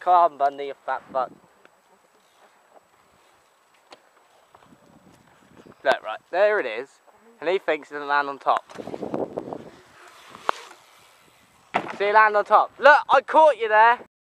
Calm, Bundy, you fat butt. Look, right, there it is. And he thinks it'll land on top. See, land on top. Look, I caught you there.